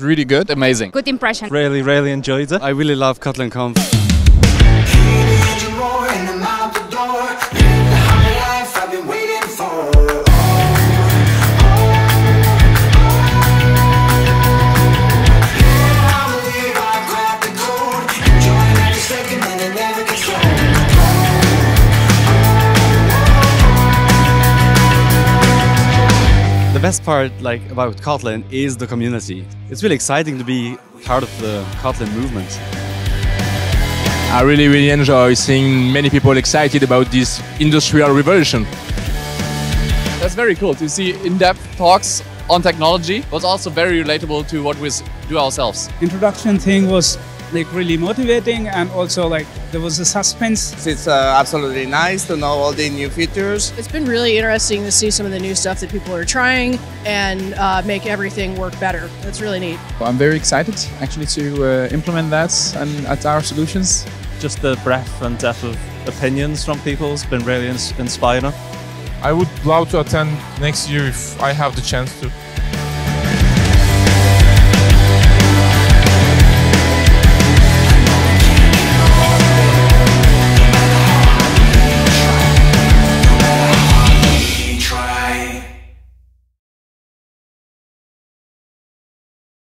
Really good, amazing. Good impression. Really, really enjoyed it. I really love Kotlin Conf. Best part like about Kotlin is the community. It's really exciting to be part of the Kotlin movement. I really, really enjoy seeing many people excited about this industrial revolution. That's very cool to see in-depth talks on technology, but also very relatable to what we do ourselves. Introduction thing was like really motivating and also like there was a suspense. It's uh, absolutely nice to know all the new features. It's been really interesting to see some of the new stuff that people are trying and uh, make everything work better. That's really neat. I'm very excited actually to uh, implement that and at our solutions. Just the breadth and depth of opinions from people has been really ins- inspiring. I would love to attend next year if I have the chance to.